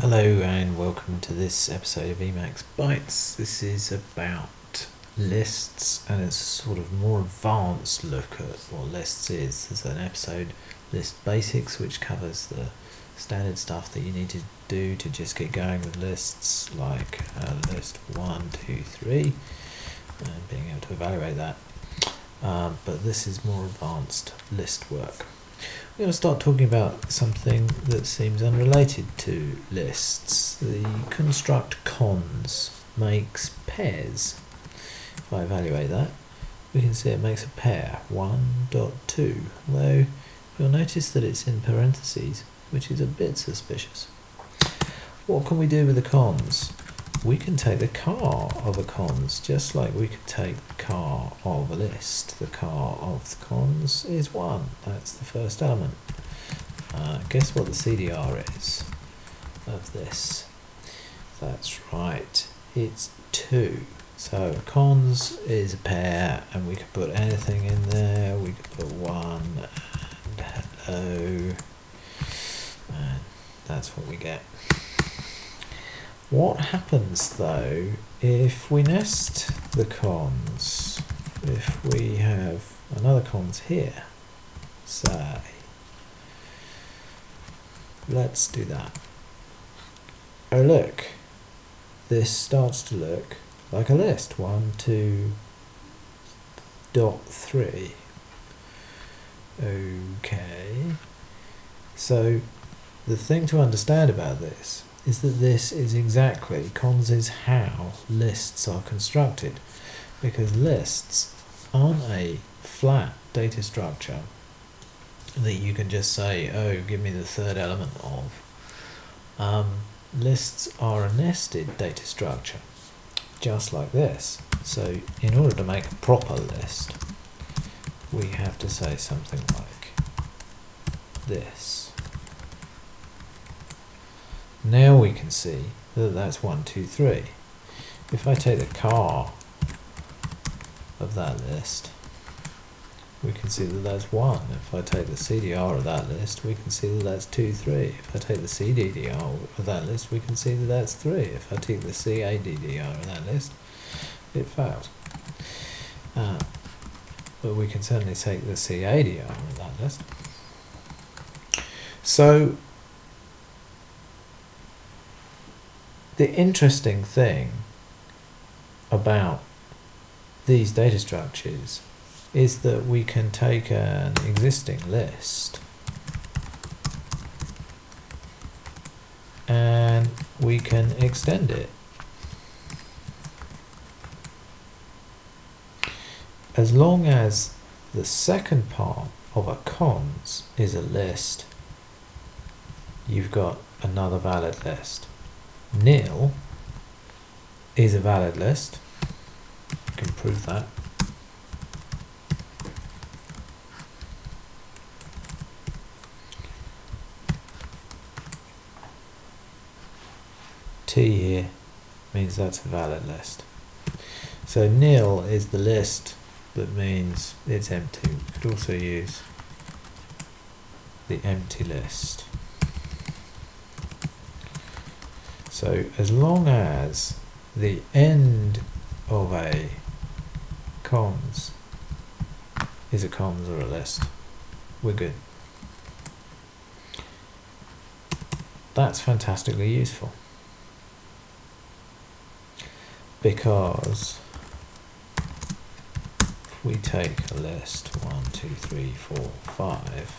Hello and welcome to this episode of Emacs Bites. This is about lists and it's a sort of more advanced look at what lists is. There's an episode, List Basics, which covers the standard stuff that you need to do to just get going with lists, like uh, list one, two, three, and being able to evaluate that. Um, but this is more advanced list work. We're going to start talking about something that seems unrelated to lists. The construct cons makes pairs. If I evaluate that, we can see it makes a pair, 1.2, though you'll notice that it's in parentheses, which is a bit suspicious. What can we do with the cons? We can take the car of a cons just like we could take the car of a list. The car of the cons is 1. That's the first element. Uh, guess what the CDR is of this? That's right. It's 2. So cons is a pair and we could put anything in there. We could put 1 and hello. And that's what we get. What happens though if we nest the cons? If we have another cons here, say, let's do that. Oh look, this starts to look like a list. One, two, dot three. Okay. So the thing to understand about this is that this is exactly, cons is how lists are constructed. Because lists aren't a flat data structure that you can just say, oh, give me the third element of. Um, lists are a nested data structure, just like this. So in order to make a proper list, we have to say something like this. Now we can see that that's 1, 2, 3. If I take the car of that list, we can see that that's 1. If I take the CDR of that list, we can see that that's 2, 3. If I take the CDDR of that list, we can see that that's 3. If I take the CADDR of that list, it fails. Uh, but we can certainly take the CADR of that list. So the interesting thing about these data structures is that we can take an existing list and we can extend it. As long as the second part of a cons is a list, you've got another valid list nil is a valid list. You can prove that. T here means that's a valid list. So nil is the list that means it's empty. We could also use the empty list. So as long as the end of a cons is a cons or a list, we're good. That's fantastically useful because if we take a list one, two, three, four, five,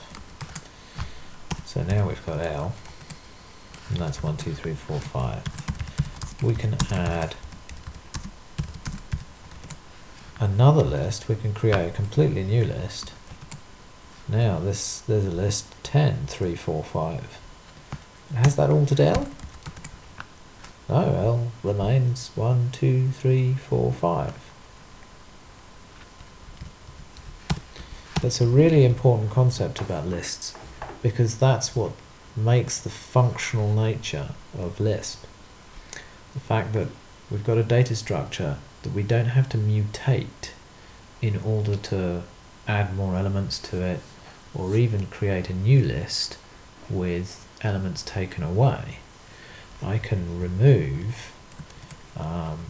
so now we've got L and that's one, two, three, four, five. We can add another list. We can create a completely new list. Now this there's a list 10, 3, 4, 5. Has that altered L? No, L remains 1, 2, 3, 4, 5. That's a really important concept about lists because that's what makes the functional nature of Lisp. The fact that we've got a data structure that we don't have to mutate in order to add more elements to it or even create a new list with elements taken away. I can remove um,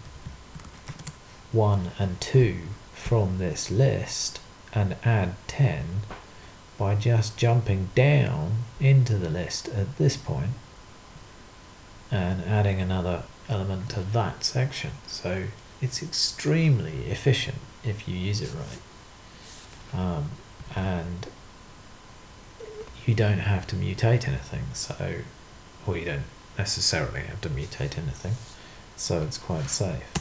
1 and 2 from this list and add 10 by just jumping down into the list at this point and adding another element to that section. So it's extremely efficient if you use it right. Um, and you don't have to mutate anything, so, or you don't necessarily have to mutate anything, so it's quite safe.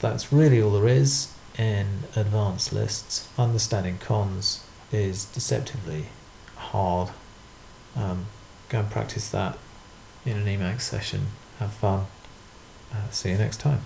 That's really all there is in advanced lists. Understanding cons is deceptively hard. Um, go and practice that in an Emacs session. Have fun. Uh, see you next time.